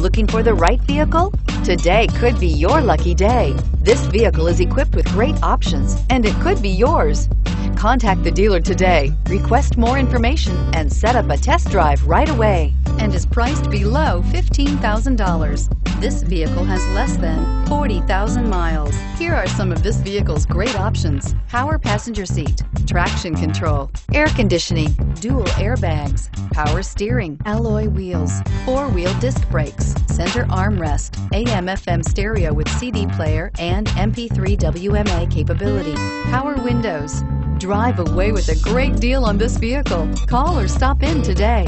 Looking for the right vehicle? Today could be your lucky day. This vehicle is equipped with great options and it could be yours. Contact the dealer today, request more information, and set up a test drive right away. And is priced below $15,000. This vehicle has less than 40,000 miles. Here are some of this vehicle's great options. Power passenger seat, traction control, air conditioning, dual airbags, power steering, alloy wheels, four-wheel disc brakes, center armrest, AM FM stereo with CD player and MP3 WMA capability, power windows. Drive away with a great deal on this vehicle. Call or stop in today.